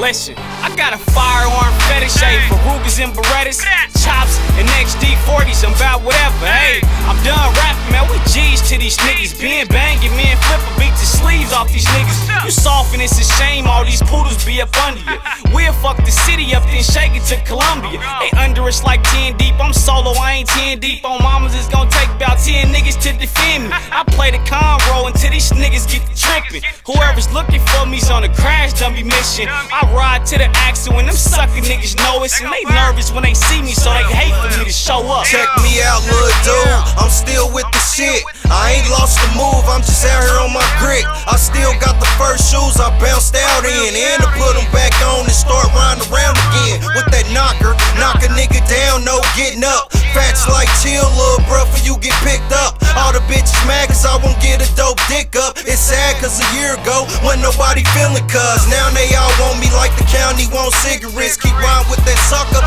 Listen, I got a firearm fetish, hey, for Rugers and Berettas, chops and XD 40s, I'm about whatever, niggas. You soft and it's a shame all these poodles be up under you. We'll fuck the city up, then shake it to Columbia. They under us like 10 deep, I'm solo, I ain't 10 deep. On mamas, it's gonna take about 10 niggas to defend me. I play the convo until these niggas get the tripping. Whoever's looking for me's on a crash dummy mission. I ride to the axle when them sucker niggas know it. And they nervous when they see me, so they hate for me I still got the first shoes I bounced out in. And to put them back on and start riding around again. With that knocker, knock a nigga down, no getting up. Fats like chill, little bro, for you get picked up. All the bitches mad cause I won't get a dope dick up. It's sad cause a year ago, when nobody feeling cuz. Now they all want me like the county want cigarettes. Keep rhyme with that sucker,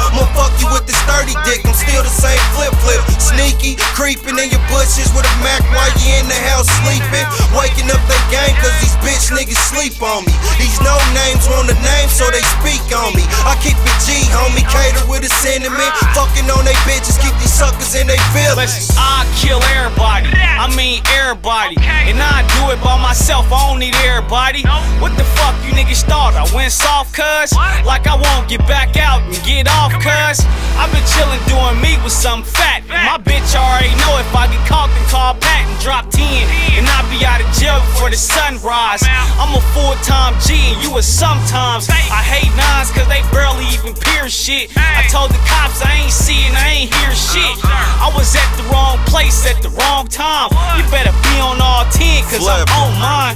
creeping in your bushes with a Mac while you in the house sleeping. Waking up they gang cause these bitch niggas sleep on me. These no names want a name so they speak on me. I keep it G, homie, cater with a sentiment. Fucking on they bitches, keep these suckers in they feelings. I kill everybody. I mean everybody. And I do it by myself. I don't need everybody. What the fuck you niggas thought? I went soft, cuz? Like I won't get back out and get off, cuz? I've been chillin' doing me with some fat. And my bitch already know if I get caught, then call Pat and drop 10. And I be out of jail before the sunrise. I'm a full time G and you a sometimes. I hate nines cause they barely even pierce shit. I told the cops I ain't seeing, I ain't hear shit. I was at the wrong place at the wrong time. You better cause I'm on mine.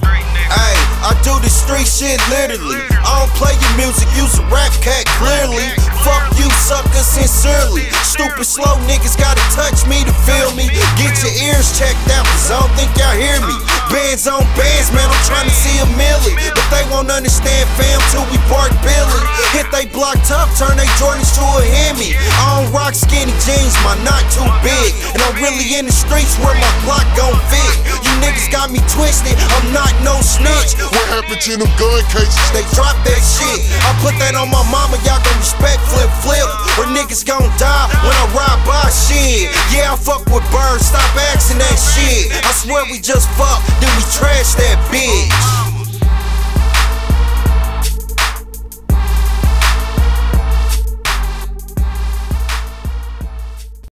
Hey, I do the street shit literally. I don't play your music, use a rap cat clearly. Fuck you, sucker, sincerely. Stupid slow niggas gotta touch me to feel me. Get your ears checked out, cause I don't think y'all hear me. Bands on bands, man, I'm trying to see a milli. But they won't understand fam till we bark Billy. Hit they block tough, turn they Jordans to a Hemi. I don't rock skinny jeans, my knot too big. And I'm really in the streets where my block gon' fit. Niggas got me twisted, I'm not no snitch. What happened to them gun cases? They drop that shit. I put that on my mama, y'all gon' respect flip flip. Or niggas gon' die when I ride by shit. Yeah, I fuck with birds, stop asking that shit. I swear we just fuck, then we trash that bitch.